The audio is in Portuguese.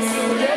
Senhor.